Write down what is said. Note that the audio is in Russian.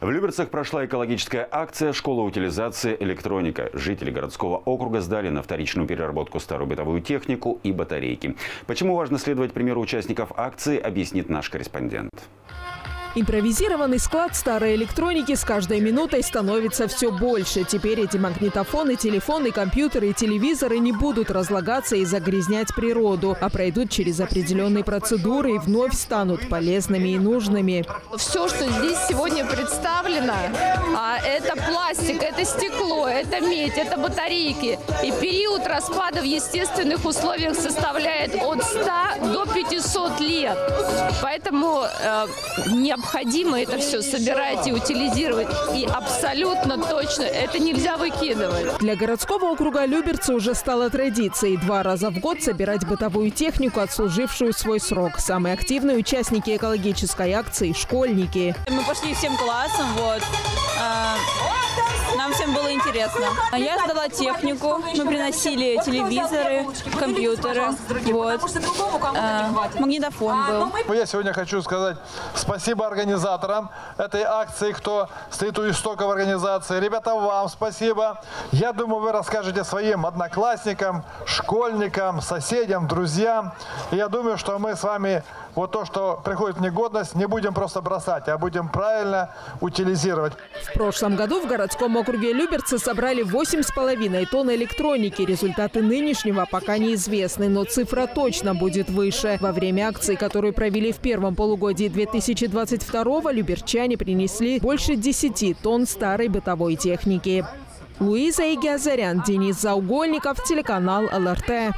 В Люберцах прошла экологическая акция «Школа утилизации электроника». Жители городского округа сдали на вторичную переработку старую бытовую технику и батарейки. Почему важно следовать примеру участников акции, объяснит наш корреспондент. Импровизированный склад старой электроники с каждой минутой становится все больше. Теперь эти магнитофоны, телефоны, компьютеры и телевизоры не будут разлагаться и загрязнять природу, а пройдут через определенные процедуры и вновь станут полезными и нужными. Все, что здесь сегодня представлено, а, пластик, это стекло, это медь, это батарейки. И период распада в естественных условиях составляет от 100 до 500 лет. Поэтому э, необходимо это все собирать и утилизировать. И абсолютно точно это нельзя выкидывать. Для городского округа Люберцы уже стало традицией два раза в год собирать бытовую технику, отслужившую свой срок. Самые активные участники экологической акции – школьники. Мы пошли всем классом, вот. А, Нам всем было интересно. А Я сдала технику, мы приносили телевизоры, компьютеры, вот. А, Магнитофон был. Я сегодня хочу сказать спасибо организаторам этой акции, кто стоит у истоков организации. Ребята, вам спасибо. Я думаю, вы расскажете своим одноклассникам, школьникам, соседям, друзьям. И я думаю, что мы с вами вот то, что приходит в негодность, не будем просто бросать, а будем правильно утилизировать. В прошлом году в городском округе Люберцы собрали 8,5 тонн электроники. Результаты нынешнего пока неизвестны, но цифра точно будет выше. Во время акции, которую провели в первом полугодии 2022 люберчане принесли больше 10 тонн старой бытовой техники. Луиза Игиазарян, Денис Заугольников, телеканал ЛРТ.